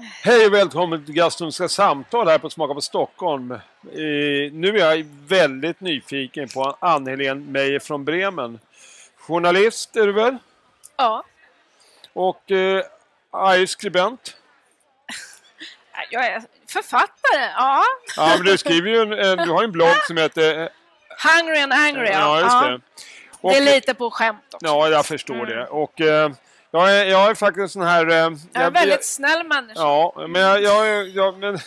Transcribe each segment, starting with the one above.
Hej och välkommen till Gastronomiska samtal här på Smaka på Stockholm. Eh, nu är jag väldigt nyfiken på Ann-Helén Meijer från Bremen. Journalist är du väl? Ja. Och eh, arg skribent? Jag är författare, ja. Ja, men du skriver ju en, en, du har en blogg som heter... eh, Hungry and angry, Ja, just det. Och, Det är lite på skämt också. Ja, jag förstår det. Och eh, jag, är, jag är faktiskt sån här... Eh, jag är väldigt snäll människa. Ja, men jag... jag, jag men,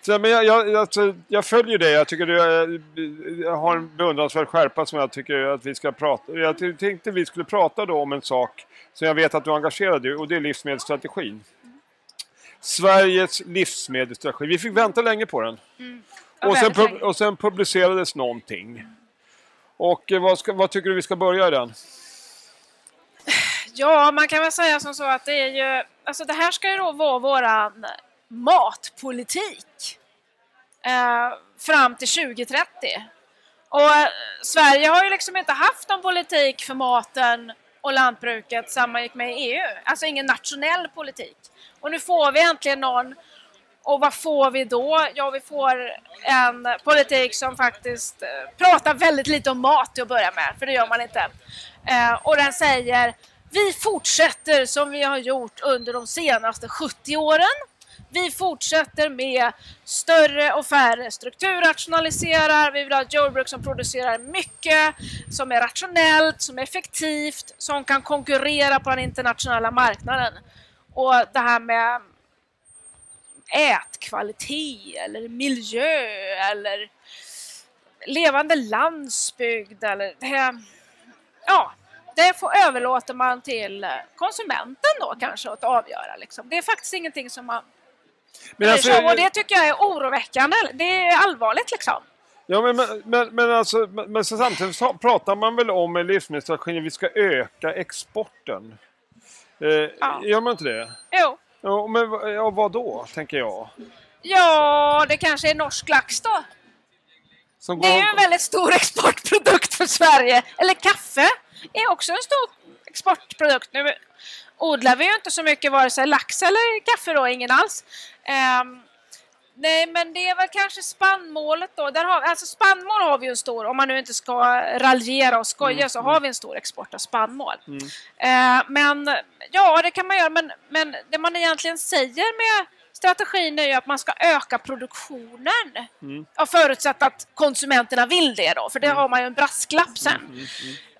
så, men jag, jag, jag följer dig. Jag tycker du jag har en beundransvärd skärpa som jag tycker att vi ska prata... Jag tänkte vi skulle prata då om en sak som jag vet att du är engagerad i och det är livsmedelsstrategin. Sveriges livsmedelsstrategi. Vi fick vänta länge på den. Ja, Och sen, pub- och sen publicerades någonting. Och eh, vad, ska, vad tycker du vi ska börja i den? Ja, man kan väl säga som så att det är ju... Alltså det här ska ju då vara våran matpolitik. Eh, fram till 2030. Och eh, Sverige har ju liksom inte haft någon politik för maten och lantbruket sedan man gick med i EU. Alltså ingen nationell politik. Och nu får vi äntligen någon. Och vad får vi då? Ja, vi får en politik som faktiskt eh, pratar väldigt lite om mat till att börja med, för det gör man inte. Eh, och den säger vi fortsätter som vi har gjort under de senaste 70 åren. Vi fortsätter med större och färre strukturrationaliserar. Vi vill ha ett jordbruk som producerar mycket, som är rationellt, som är effektivt, som kan konkurrera på den internationella marknaden. Och det här med ätkvalitet eller miljö eller levande landsbygd eller det här, ja, det får överlåter man till konsumenten då kanske att avgöra. Liksom. Det är faktiskt ingenting som man Men alltså, om och det tycker jag är oroväckande. Det är allvarligt liksom. Ja, men, men, men, alltså, men, så samtidigt så pratar man väl om i livsmedelsstrategin att vi ska öka exporten. Eh, Ja. Gör man inte det? Jo. Ja, men ja, vad då, tänker jag? Ja, det kanske är norsk lax då. Som Det är ju en väldigt stor exportprodukt för Sverige. Eller kaffe är också en stor exportprodukt. Nu odlar vi ju inte så mycket vare sig lax eller kaffe då, ingen alls. Ehm, nej, men det är väl kanske spannmålet då. Där har, alltså spannmål har vi ju en stor, om man nu inte ska raljera och skoja så har vi en stor export av spannmål. Eh, men ja, det kan man göra. Men, men det man egentligen säger med strategin är ju att man ska öka produktionen. Och förutsatt att konsumenterna vill det då, för det har man ju en brasklapp sen.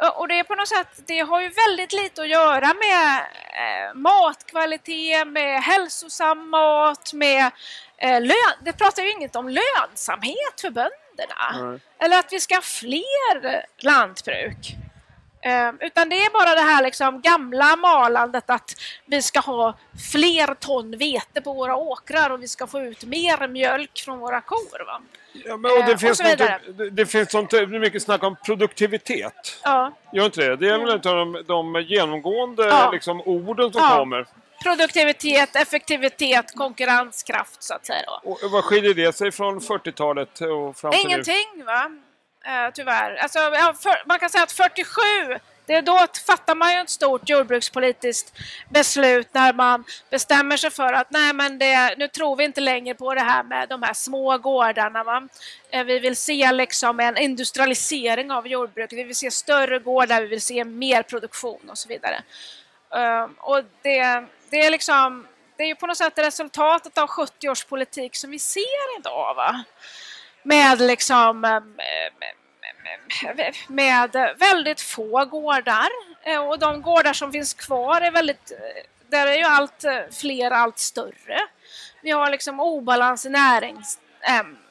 Och- Och det är på något sätt, det har ju väldigt lite att göra med eh, matkvalitet, med hälsosam mat, med eh, lön. Det pratar ju inget om lönsamhet för bönderna. Eller att vi ska ha fler lantbruk. Eh, utan det är bara det här liksom gamla malandet att vi ska ha fler ton vete på våra åkrar och vi ska få ut mer mjölk från våra kor. Va? Ja, men, och eh, det, och finns vidare. något, det, det finns sånt, mycket snack om produktivitet. Ja. Gör inte det? Det är väl inte de, de genomgående Ja. liksom, orden som Ja. kommer. Produktivitet, effektivitet, konkurrenskraft så att säga. Då. Och vad skiljer det sig från 40-talet och fram till nu? Ingenting va? Eh, tyvärr. Alltså, ja, för, man kan säga att 47 det är då fattar man ju ett stort jordbrukspolitiskt beslut när man bestämmer sig för att nej men det, nu tror vi inte längre på det här med de här små gårdarna. Va? Eh, vi vill se liksom en industrialisering av jordbruket, vi vill se större gårdar, vi vill se mer produktion och så vidare. Ehm, och det, det är liksom det är ju på något sätt resultatet av 70 års politik som vi ser idag. Va? Med liksom eh, med- med väldigt få gårdar Eh, och de gårdar som finns kvar är väldigt eh, där är ju allt fler allt större. Vi har liksom obalans i närings,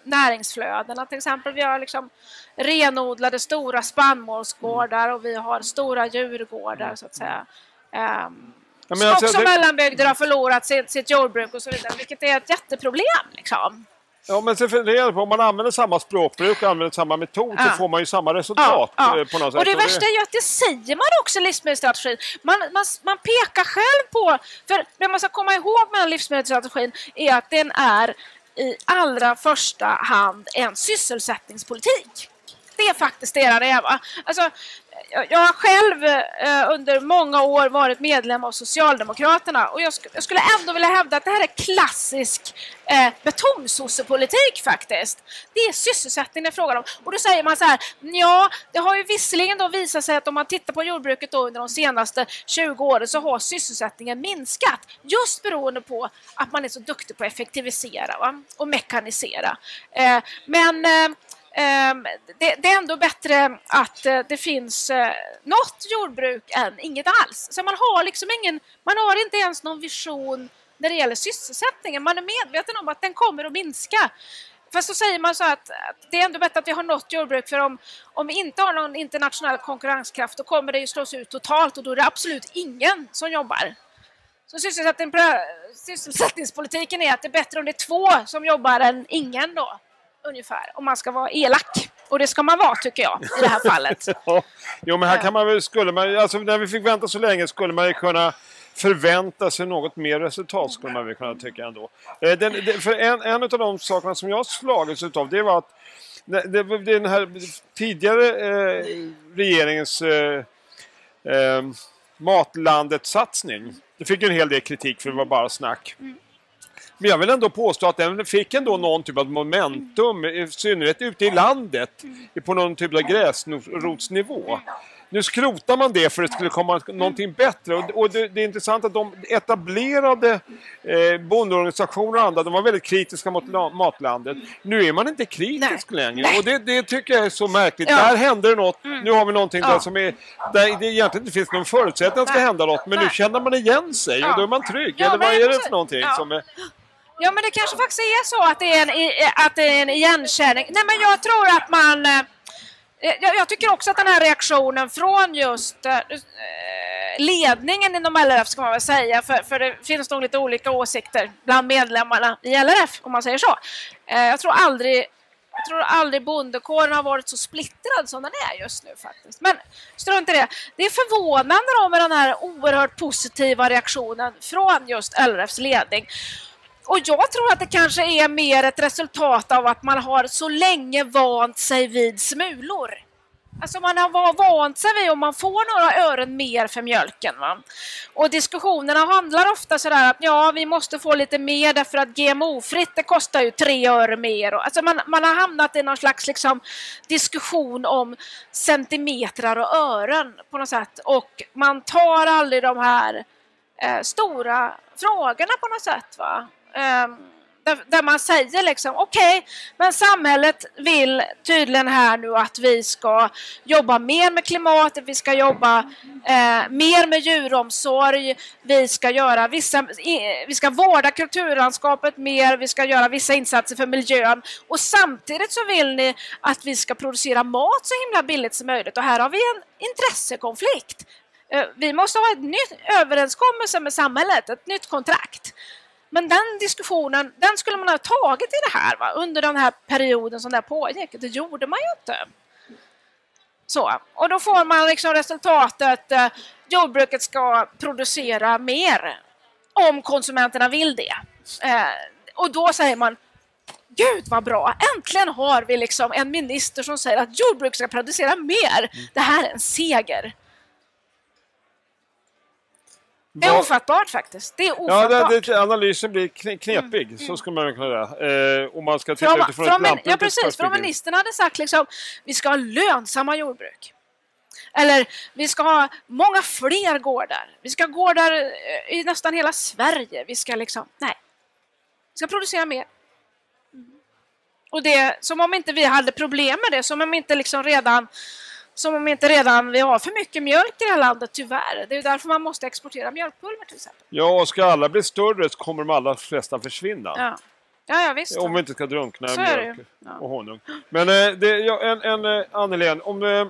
näringsflödena till exempel. Vi har liksom renodlade stora spannmålsgårdar och vi har stora djurgårdar så att säga. Um, Ja, men alltså, och det- mellanbygder har förlorat sitt, sitt jordbruk och så vidare, vilket är ett jätteproblem. Liksom. Ja, men sen funderar på om man använder samma språkbruk och använder samma metod så Ja. får man ju samma resultat eh, på något sätt. Och det värsta är ju att det säger man också i livsmedelsstrategin. Man, man, man pekar själv på, för det man ska komma ihåg med livsmedelsstrategin är att den är i allra första hand en sysselsättningspolitik. Det är faktiskt det det är. Va? Alltså, jag, har själv eh, under många år varit medlem av Socialdemokraterna och jag, sk jag skulle ändå vilja hävda att det här är klassisk eh, betongsossepolitik faktiskt. Det är sysselsättning det är frågan om. Och då säger man så här, ja, det har ju visserligen då visat sig att om man tittar på jordbruket då under de senaste 20 åren så har sysselsättningen minskat just beroende på att man är så duktig på att effektivisera va? och mekanisera. Eh, men eh, Ehm, det, det, är ändå bättre att eh, det finns eh, något jordbruk än inget alls. Så man har liksom ingen, man har inte ens någon vision när det gäller sysselsättningen. Man är medveten om att den kommer att minska. Fast så säger man så att, det är ändå bättre att vi har något jordbruk för om, om vi inte har någon internationell konkurrenskraft då kommer det ju slås ut totalt och då är det absolut ingen som jobbar. Så sysselsättning, eh, sysselsättningspolitiken är att det är bättre om det är två som jobbar än ingen då ungefär, om man ska vara elak. Och det ska man vara tycker jag i det här fallet. ja. Jo men här kan man väl, skulle man, alltså när vi fick vänta så länge skulle man ju kunna förvänta sig något mer resultat skulle man väl kunna tycka ändå. Eh, den, den, för en, en av de sakerna som jag slagits utav det var att det, den här tidigare eh, regeringens eh, eh, Matlandet-satsning. Det fick ju en hel del kritik för det var bara snack. Mm. Men jag vill ändå påstå att den fick ändå någon typ av momentum, i synnerhet ute i landet, på någon typ av gräsrotsnivå. Nu skrotar man det för att det skulle komma någonting bättre. Och, och det, det, är intressant att de etablerade eh, bondeorganisationer och andra, de var väldigt kritiska mot Matlandet. Nu är man inte kritisk Nej. längre Nej. och det, det, tycker jag är så märkligt. Ja. Där händer det något. Mm. Nu har vi någonting ja. där som är, där det egentligen inte finns någon förutsättning att det ska hända något. Men Nej. nu känner man igen sig ja. och då är man trygg. Eller vad är det för någonting som är... Ja, men det kanske faktiskt är så att det är en, att det är en igenkänning. Nej, men jag tror att man... Eh, jag, jag tycker också att den här reaktionen från just eh, eh ledningen inom LRF ska man väl säga, för, för det finns nog lite olika åsikter bland medlemmarna i LRF om man säger så. Eh, jag tror aldrig jag tror aldrig bondekåren har varit så splittrad som den är just nu faktiskt. Men strunt i det. Det är förvånande då med den här oerhört positiva reaktionen från just LRFs ledning. Och jag tror att det kanske är mer ett resultat av att man har så länge vant sig vid smulor. Alltså man har vant sig vid om man får några ören mer för mjölken. Va? Och diskussionerna handlar ofta sådär att ja, vi måste få lite mer därför att GMO-fritt det kostar ju tre öre mer. Alltså man, man har hamnat i någon slags liksom, diskussion om centimetrar och ören på något sätt. Och man tar aldrig de här eh, stora frågorna på något sätt. Va? Ehm, där, där, man säger liksom okej, okay, men samhället vill tydligen här nu att vi ska jobba mer med klimatet, vi ska jobba eh, mer med djuromsorg, vi ska göra vissa, vi ska vårda kulturlandskapet mer, vi ska göra vissa insatser för miljön och samtidigt så vill ni att vi ska producera mat så himla billigt som möjligt och här har vi en intressekonflikt. Eh, vi måste ha en ny överenskommelse med samhället, ett nytt kontrakt. Men den diskussionen, den skulle man ha tagit i det här va? under den här perioden som det pågick. Det gjorde man ju inte. Så, och då får man liksom resultatet, eh, jordbruket ska producera mer om konsumenterna vill det. Eh, och då säger man Gud vad bra! Äntligen har vi liksom en minister som säger att jordbruket ska producera mer. Det här är en seger. Det är ofattbart faktiskt. Det är ofattbart. Ja, det, det, analysen blir knepig, mm. så skulle man kunna säga. Eh, om man ska titta om, utifrån ett lantbrukets Ja, precis. För om ministern hade sagt liksom, vi ska ha lönsamma jordbruk. Eller vi ska ha många fler gårdar. Vi ska ha gårdar eh, i nästan hela Sverige. Vi ska liksom, nej. Vi ska producera mer. Mm. Och det, som om inte vi hade problem med det, som om inte liksom redan som om inte redan vi har för mycket mjölk i det här landet, tyvärr. Det är därför man måste exportera mjölkpulver till exempel. Ja, och ska alla bli större så kommer de allra flesta försvinna. Ja. Ja, ja, visst. Om vi inte ska drunkna i mjölk ja. och honung. Men eh, det, ja, en, en eh, Annelien, om eh,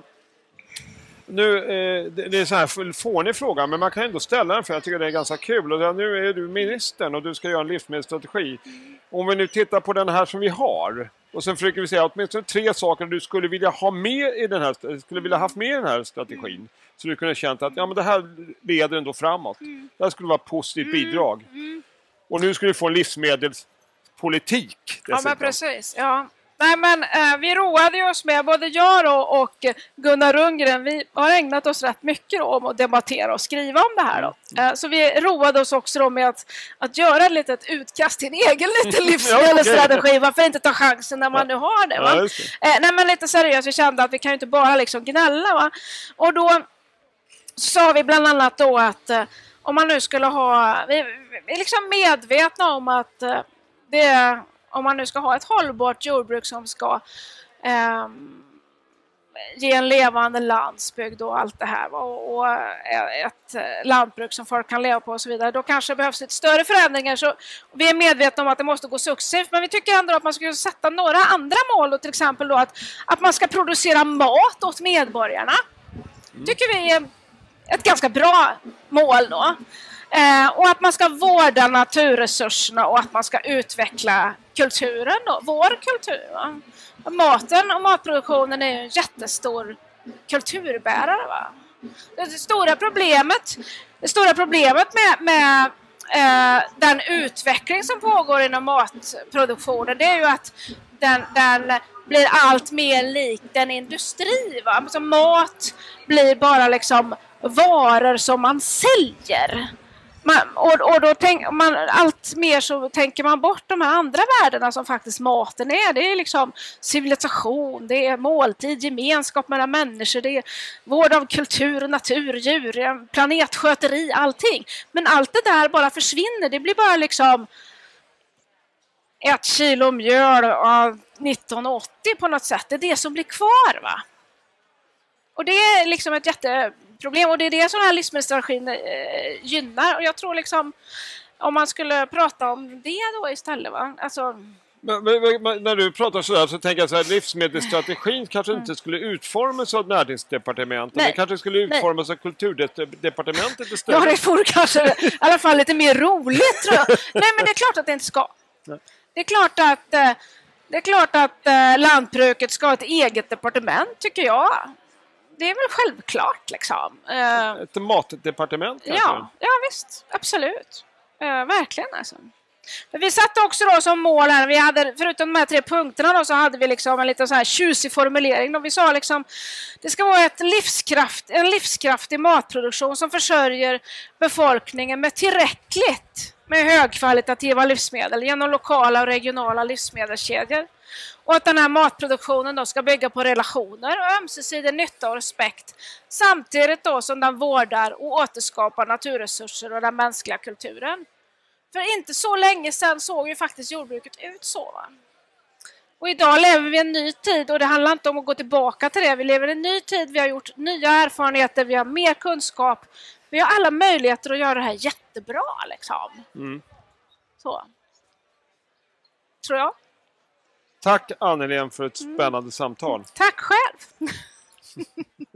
nu, eh, det, det är sån här fånig fråga, men man kan ändå ställa den för jag tycker det är ganska kul. Och nu är du ministern och du ska göra en livsmedelsstrategi. Om vi nu tittar på den här som vi har och sen försöker vi säga åtminstone tre saker du skulle vilja ha med i den här, skulle vilja haft med i den här strategin. Mm. Så du kunde känt att ja, men det här leder ändå framåt. Mm. Det här skulle vara ett positivt mm. bidrag. Mm. Och nu ska vi få en livsmedelspolitik. Dessutom. Ja, men precis. Ja. Nej men eh, vi roade oss med, både jag då och Gunnar Rundgren, vi har ägnat oss rätt mycket då om att debattera och skriva om det här då. Eh, så vi roade oss också då med att, att göra ett litet utkast till en egen liten livsmedelsstrategi. Varför inte ta chansen när man nu har det? Va? Ja. Eh, nej men lite seriöst, vi kände att vi kan ju inte bara liksom gnälla. Va? Och då sa vi bland annat då att eh, om man nu skulle ha, vi, vi är liksom medvetna om att eh, det, om man nu ska ha ett hållbart jordbruk som ska ehm, ge en levande landsbygd och allt det här och, och eh, ett eh, lantbruk som folk kan leva på och så vidare. Då kanske det behövs lite större förändringar. Så vi är medvetna om att det måste gå successivt men vi tycker ändå att man skulle sätta några andra mål. Då, till exempel då att, att man ska producera mat åt medborgarna. tycker vi är ett ganska bra mål då. Eh, och att man ska vårda naturresurserna och att man ska utveckla kulturen då, vår kultur. Va? Maten och matproduktionen är ju en jättestor kulturbärare. Va? Det stora problemet, det stora problemet med, med eh, den utveckling som pågår inom matproduktionen det är ju att den, den blir allt mer lik en industri. Va? Alltså mat blir bara liksom varor som man säljer. Man, och, och då tänk, man, allt mer så tänker man bort de här andra värdena som faktiskt maten är. Det är liksom civilisation, det är måltid, gemenskap mellan människor, det är vård av kultur, natur, djur, planetsköteri, allting. Men allt det där bara försvinner. Det blir bara liksom ett kilo mjöl av 1980 på något sätt. Det är det som blir kvar. va? Och det är liksom ett jätteproblem och det är det som den här livsmedelsstrategin eh, gynnar. Och jag tror liksom om man skulle prata om det då istället. Va? Alltså, Men, men, men, när du pratar sådär så tänker jag så här, livsmedelsstrategin kanske inte skulle utformas av näringsdepartementet. Nej. Den kanske skulle utformas av kulturdepartementet ja, istället. det vore kanske i alla fall lite mer roligt tror jag. Nej, men det är klart att det inte ska. Nej. Det är klart att, eh, det är klart att eh, lantbruket ska ha ett eget departement, tycker jag. Det är väl självklart liksom. Eh, Ett matdepartement kanske? Ja, ja visst, absolut. Eh, verkligen alltså. Vi satte också då som mål här, vi hade, förutom de här tre punkterna då, så hade vi liksom en liten så här tjusig formulering. Då vi sa liksom, det ska vara ett livskraft, en livskraftig matproduktion som försörjer befolkningen med tillräckligt med högkvalitativa livsmedel genom lokala och regionala livsmedelskedjor. Och att den här matproduktionen då ska bygga på relationer och ömsesidig nytta och respekt samtidigt då som den vårdar och återskapar naturresurser och den mänskliga kulturen. För inte så länge sedan såg ju faktiskt jordbruket ut så. Va? Och idag lever vi i en ny tid och det handlar inte om att gå tillbaka till det. Vi lever i en ny tid, vi har gjort nya erfarenheter, vi har mer kunskap. Vi har alla möjligheter att göra det här jättebra liksom. Mm. Så. Tror jag. Tack Annelien för ett spännande samtal. Tack själv!